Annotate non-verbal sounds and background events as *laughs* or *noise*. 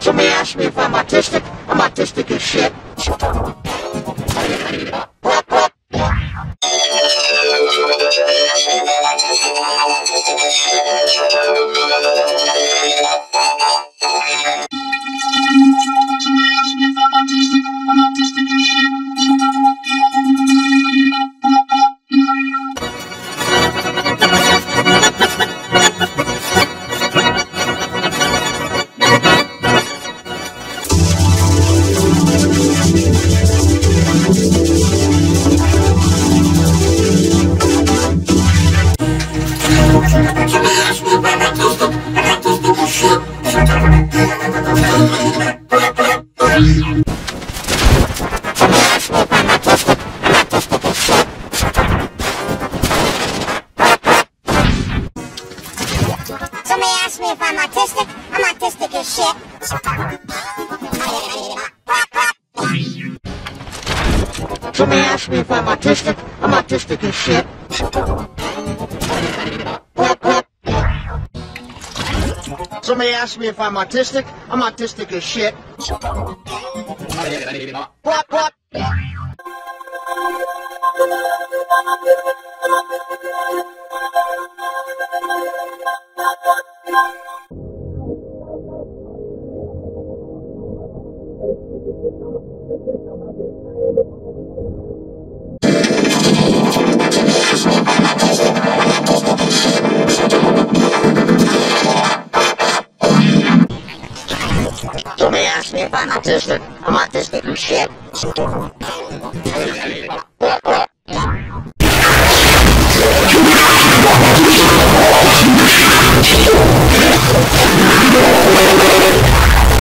Somebody asked me if I'm autistic. I'm autistic as shit. *laughs* Somebody asked me if I'm autistic. I'm autistic as shit. Somebody asked me if I'm autistic. I'm autistic as shit. Me if I'm autistic. I'm autistic as shit. Somebody asked me if I'm autistic. I'm autistic as